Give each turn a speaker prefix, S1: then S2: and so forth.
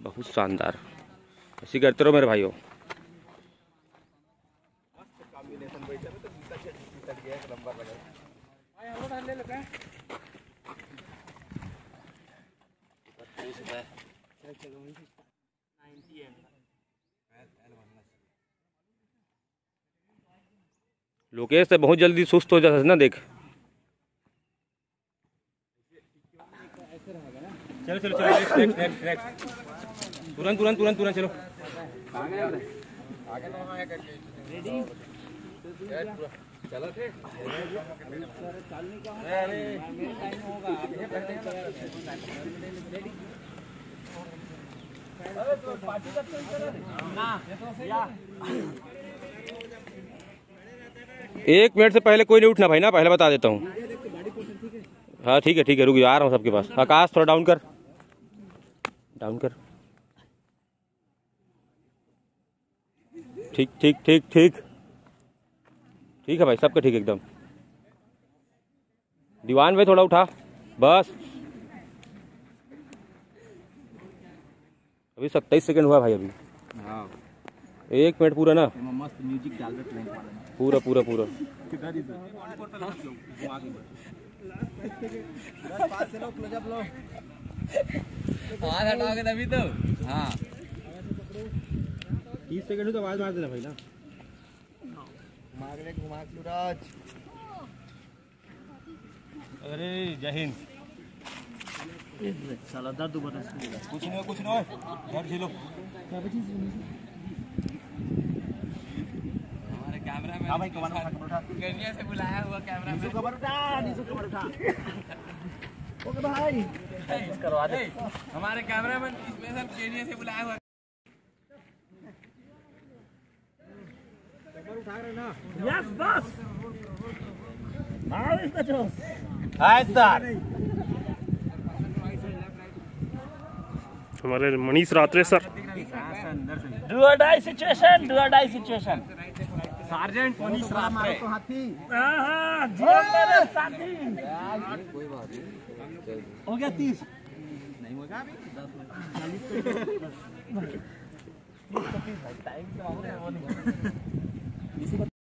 S1: बहुत शानदार। ऐसी करते रहो मेरे भाइयों। लोकेश से बहुत जल्दी सुस्त हो जाता है ना, देख। चलो चलो चलो नेक्स्ट नेक्स्ट नेक्स्ट तुरंत तुरंत तुरंत तुरंत चलो। एक मिनट से पहले कोई नहीं उठना भाई ना, पहले बता देता हूँ। हाँ ठीक है ठीक है, रुक आ रहा हूँ सबके पास। आकाश, थोड़ा डाउन कर। डाउन कर। ठीक ठीक ठीक ठीक। ठीक है भाई सबका ठीक एकदम। दीवान भाई थोड़ा उठा। बस। अभी सत्ताईस सेकंड हुआ भाई अभी।
S2: हाँ।
S1: एक मिनट पूरा ना।
S2: मस्त म्यूज़िक डाल
S1: पूरा पूरा पूरा।
S2: पास से लो लो हाथ हटाओगे तभी तो। हाँ।
S1: तीस सेकंड तो आवाज़ मार देना भाई ना।
S2: मार ले घुमा सूरज।
S1: अरे जय हिंद।
S2: साला दर्द बता
S1: कुछ नहीं कुछ नहीं घर झेलो
S2: हमारे कैमरा में
S1: हाँ भाई कमान उठा कमान उठा।
S2: गनिया से बुलाया हुआ कैमरा में
S1: उठा नीचे उठा
S2: ओके भाई करवा दे। हमारे कैमरा में इसमें सब केनिया से बुलाया हुआ
S3: Yes, boss. How is the toast?
S1: Hi sir
S3: हमारे Manish Ratre sir do or die situation do or die situation
S2: sergeant Manish Ratre.
S3: जीवन मेरे साथी.
S2: हो गया तीस.
S3: टाइम